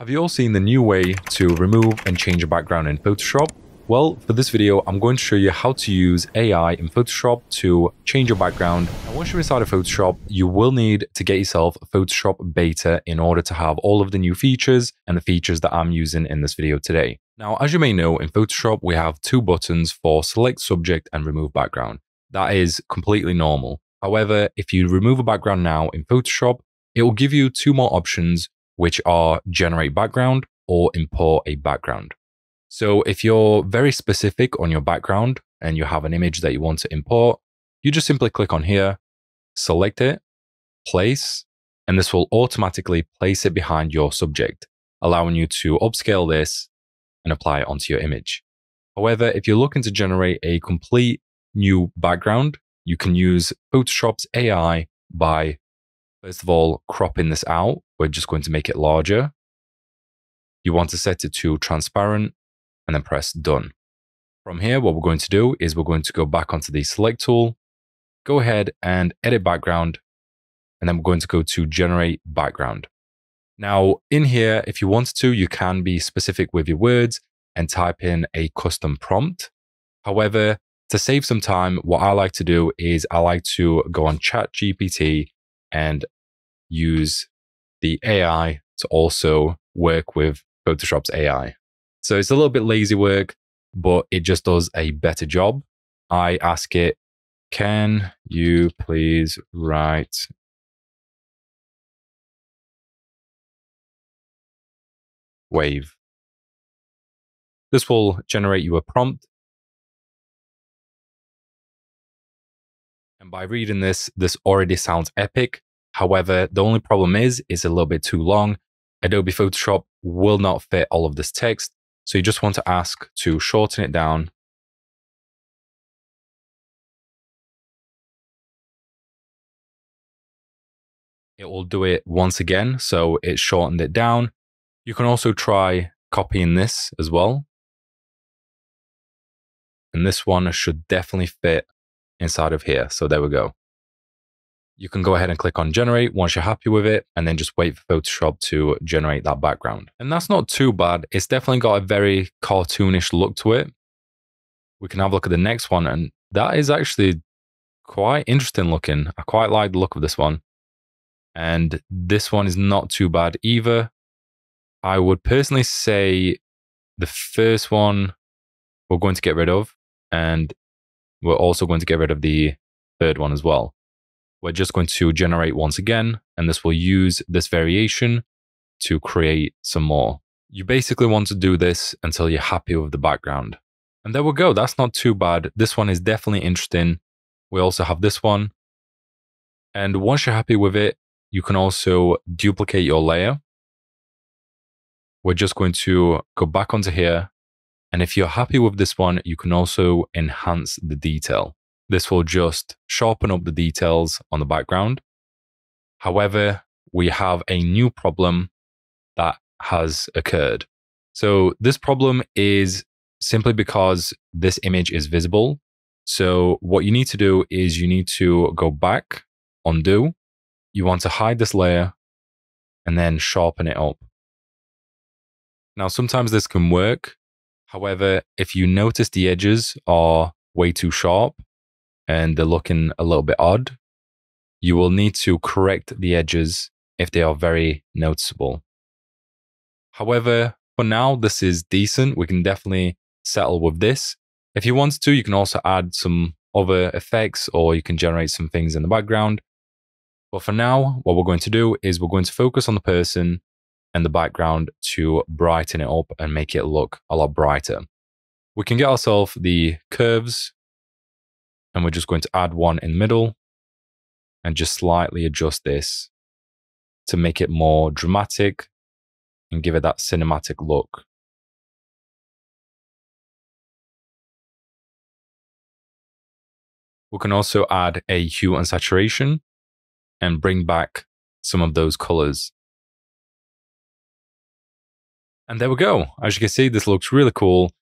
Have you all seen the new way to remove and change a background in Photoshop? Well, for this video, I'm going to show you how to use AI in Photoshop to change your background. And once you're inside of Photoshop, you will need to get yourself Photoshop Beta in order to have all of the new features and the features that I'm using in this video today. Now, as you may know, in Photoshop, we have two buttons for select subject and remove background. That is completely normal. However, if you remove a background now in Photoshop, it will give you two more options which are generate background or import a background. So if you're very specific on your background and you have an image that you want to import, you just simply click on here, select it, place, and this will automatically place it behind your subject, allowing you to upscale this and apply it onto your image. However, if you're looking to generate a complete new background, you can use Photoshop's AI by First of all, cropping this out, we're just going to make it larger. You want to set it to transparent and then press done. From here, what we're going to do is we're going to go back onto the select tool, go ahead and edit background, and then we're going to go to generate background. Now in here, if you want to, you can be specific with your words and type in a custom prompt. However, to save some time, what I like to do is I like to go on ChatGPT and use the AI to also work with Photoshop's AI. So it's a little bit lazy work, but it just does a better job. I ask it, can you please write wave? This will generate you a prompt. And by reading this, this already sounds epic. However, the only problem is, it's a little bit too long. Adobe Photoshop will not fit all of this text. So you just want to ask to shorten it down. It will do it once again. So it shortened it down. You can also try copying this as well. And this one should definitely fit inside of here. So there we go you can go ahead and click on generate once you're happy with it and then just wait for Photoshop to generate that background. And that's not too bad. It's definitely got a very cartoonish look to it. We can have a look at the next one and that is actually quite interesting looking. I quite like the look of this one. And this one is not too bad either. I would personally say the first one we're going to get rid of and we're also going to get rid of the third one as well we're just going to generate once again, and this will use this variation to create some more. You basically want to do this until you're happy with the background. And there we go. That's not too bad. This one is definitely interesting. We also have this one. And once you're happy with it, you can also duplicate your layer. We're just going to go back onto here. And if you're happy with this one, you can also enhance the detail. This will just sharpen up the details on the background. However, we have a new problem that has occurred. So this problem is simply because this image is visible. So what you need to do is you need to go back, undo. You want to hide this layer and then sharpen it up. Now, sometimes this can work. However, if you notice the edges are way too sharp, and they're looking a little bit odd, you will need to correct the edges if they are very noticeable. However, for now, this is decent. We can definitely settle with this. If you want to, you can also add some other effects or you can generate some things in the background. But for now, what we're going to do is we're going to focus on the person and the background to brighten it up and make it look a lot brighter. We can get ourselves the curves and we're just going to add one in the middle and just slightly adjust this to make it more dramatic and give it that cinematic look. We can also add a hue and saturation and bring back some of those colors. And there we go. As you can see, this looks really cool.